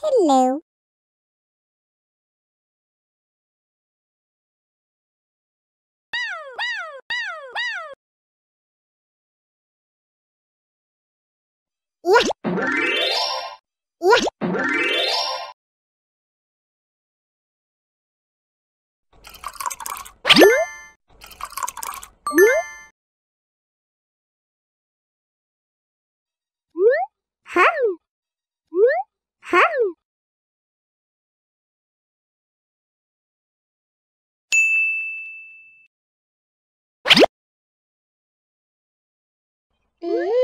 Hello Ooh.